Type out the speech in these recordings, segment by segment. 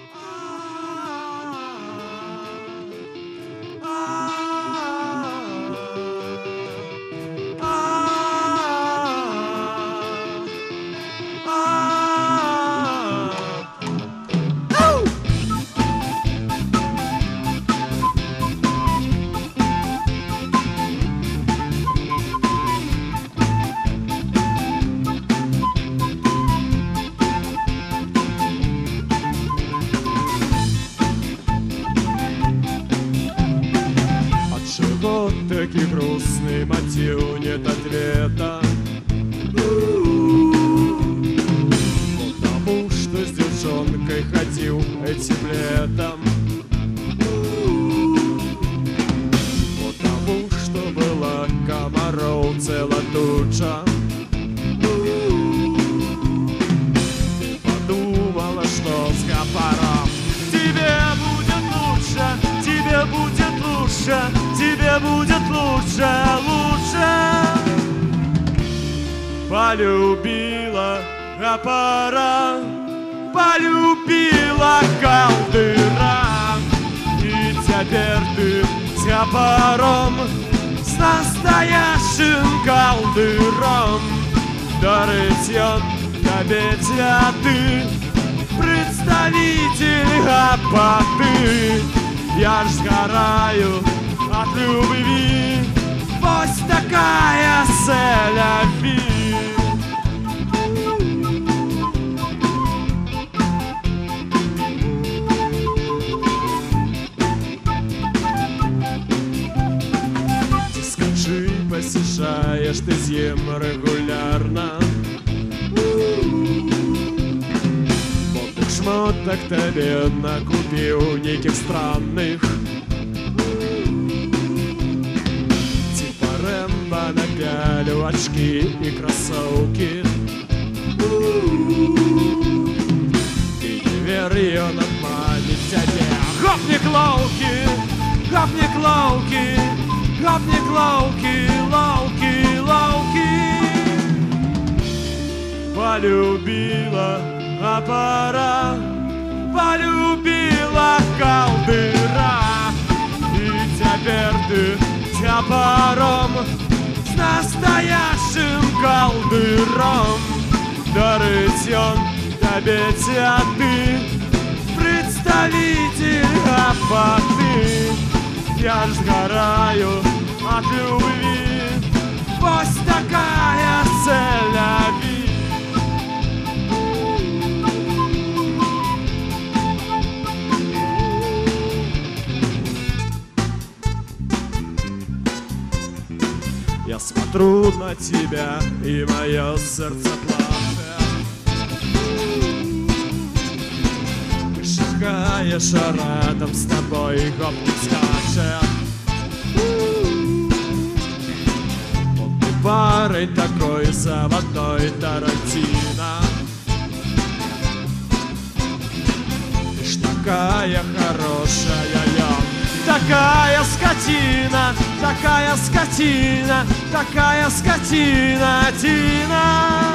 Oh. Отчего таки грустный мотив нет ответа? Потому что с девчонкой ходил этим летом. Потому что была комаров целая туча. Подумала, что с комаром Тебе будет лучше, тебе будет лучше Тебе будет лучше, лучше. Полюбила опора Полюбила колдыра. И теперь ты с опором С настоящим колдыром. Дорытьем тебя ты Представитель апаты Я ж сгораю от любви Пусть такая селяви Скажи, посещаешь ты зим регулярно? Модных шмоток тебе накупил неких странных напялю очки и кроссовки. И не верю обманет тебе Гопник лауки, гопник лауки Гопник лауки, лауки, лауки. Полюбила опора Полюбила колдыра. И теперь ты топором С настоящим Дорытьем тебе ты Представитель апаты Я сгораю от любви Пусть такая селяви Я смотрю на тебя, и мое сердце плачет. Шагаешь, а рядом с тобой гопник скачет. Вот ты парень такой заводной Тарантино. Ты ж такая хорошая, я Такая скотина, такая скотина, такая скотина, Тина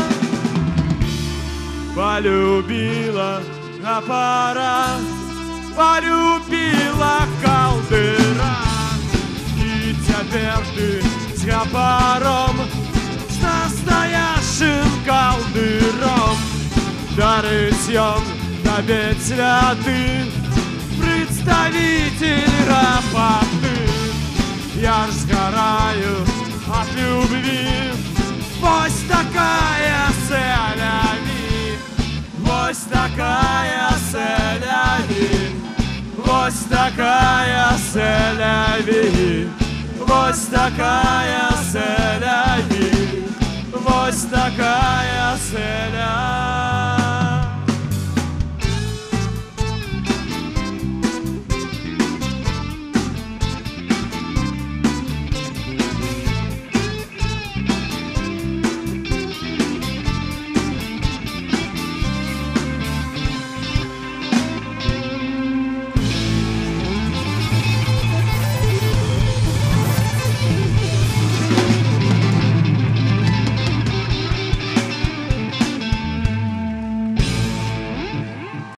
Полюбила опора, полюбила колдыра. И теперь ты с опором, с настоящим колдыром. Дарытьем добить святых представитель Пусть такая селяви Пусть такая селяви Пусть такая селяви